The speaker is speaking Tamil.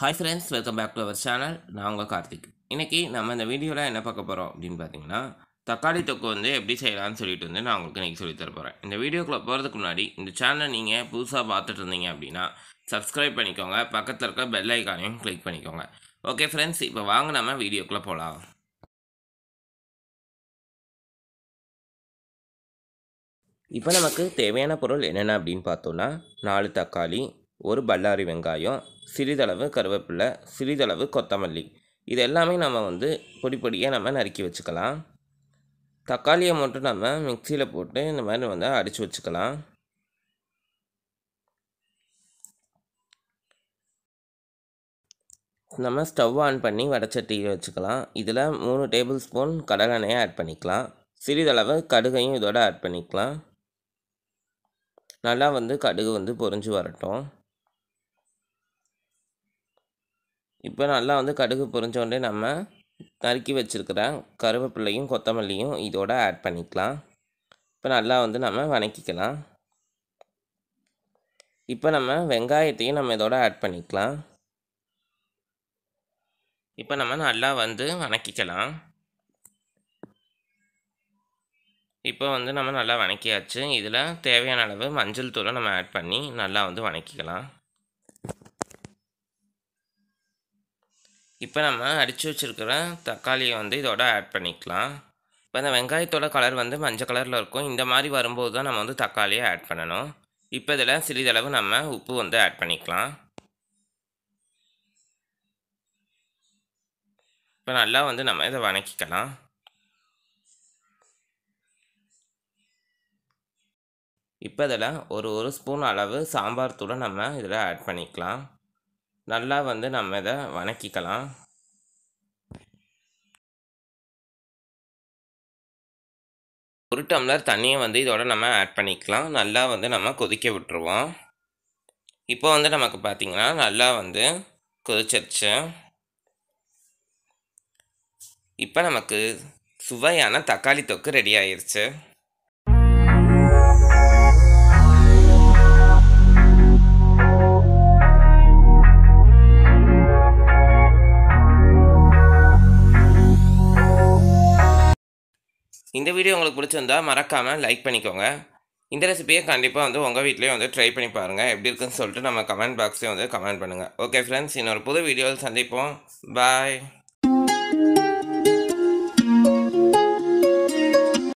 Hi friends welcome back to our channel நான் உங்கள் கார்த்திக். இன்றைக்கி நம்ம இந்த வீடியோவில் என்ன பார்க்க போகிறோம் அப்படின்னு பார்த்தீங்கன்னா தக்காளி தொக்கு வந்து எப்படி செய்யலாம்னு சொல்லிட்டு வந்து நான் உங்களுக்கு இன்றைக்கி சொல்லித்தர போகிறேன் இந்த வீடியோக்குள்ளே போகிறதுக்கு முன்னாடி இந்த சேனலை நீங்கள் புதுசாக பார்த்துட்டு இருந்தீங்க அப்படின்னா சப்ஸ்கிரைப் பண்ணிக்கோங்க. பக்கத்தில் இருக்க பெல் ஐக்கானையும் கிளிக் பண்ணிக்கோங்க. ஓகே ஃப்ரெண்ட்ஸ் இப்போ வாங்க நம்ம வீடியோக்குள்ளே போகலாம் இப்போ நமக்கு தேவையான பொருள் என்னென்ன அப்படின்னு பார்த்தோன்னா நாலு தக்காளி ஒரு பல்லாரி வெங்காயம் சிறிதளவு கருவேப்பிலை சிறிதளவு கொத்தமல்லி. இது எல்லாமே நம்ம வந்து பொடி பொடியாக நம்ம நறுக்கி வச்சுக்கலாம். தக்காளியை மட்டும் நம்ம மிக்சியில் போட்டு இந்த மாதிரி வந்து அடித்து வச்சுக்கலாம். நம்ம ஸ்டவ் ஆன் பண்ணி வடச்சட்டியை வச்சுக்கலாம். இதில் மூணு டேபிள் ஸ்பூன் கடலெண்ணெயை ஆட் பண்ணிக்கலாம். சிறிதளவு கடுகையும் இதோட ஆட் பண்ணிக்கலாம். நல்லா வந்து கடுகு வந்து பொரிஞ்சு வரட்டும். இப்போ நல்லா வந்து கடுகு பொரிஞ்சோடனே நம்ம நறுக்கி வச்சுருக்கிற கருவேப்பிள்ளையும் கொத்தமல்லியும் இதோட ஆட் பண்ணிக்கலாம். இப்போ நல்லா வந்து நம்ம வணக்கிக்கலாம். இப்போ நம்ம வெங்காயத்தையும் நம்ம இதோட ஆட் பண்ணிக்கலாம். இப்போ நம்ம நல்லா வந்து வணக்கிக்கலாம். இப்போ வந்து நம்ம நல்லா வணக்கியாச்சு. இதில் தேவையான அளவு மஞ்சள் தூளை நம்ம ஆட் பண்ணி நல்லா வந்து வணக்கிக்கலாம். இப்போ நம்ம அடித்து வச்சுருக்கிற தக்காளியை வந்து இதோட ஆட் பண்ணிக்கலாம். இப்போ இந்த வெங்காயத்தோட கலர் வந்து மஞ்சள் கலரில் இருக்கும். இந்த மாதிரி வரும்போது தான் நம்ம வந்து தக்காளியை ஆட் பண்ணணும். இப்போ இதில் சிறிதளவு நம்ம உப்பு வந்து ஆட் பண்ணிக்கலாம். இப்போ நல்லா வந்து நம்ம இதை வணக்கிக்கலாம். இப்போ இதில் ஒரு ஒரு ஸ்பூன் அளவு சாம்பார் தூளை நம்ம இதில் ஆட் பண்ணிக்கலாம். நல்லா வந்து நம்ம இதை வணக்கிக்கலாம். ஒரு டம்ளர் தண்ணியை வந்து இதோட நம்ம ஆட் பண்ணிக்கலாம். நல்லா வந்து நம்ம கொதிக்க விட்டுருவோம். இப்போ வந்து நமக்கு பார்த்திங்கன்னா நல்லா வந்து கொதிச்சிருச்சு. இப்போ நமக்கு சுவையான தக்காளி தொக்கு ரெடி ஆயிடுச்சு இந்த வீடியோ உங்களுக்கு பிடிச்சிருந்தா மறக்காமல் லைக் பண்ணிக்கோங்க. இந்த ரெசிபியை கண்டிப்பாக வந்து உங்கள் வீட்லேயே வந்து ட்ரை பண்ணி பாருங்கள் எப்படி இருக்குன்னு சொல்லிட்டு நம்ம கமெண்ட் பாக்ஸையும் வந்து கமெண்ட் பண்ணுங்கள் ஓகே ஃப்ரெண்ட்ஸ் இன்னொரு புது வீடியோவில் சந்திப்போம். பாய்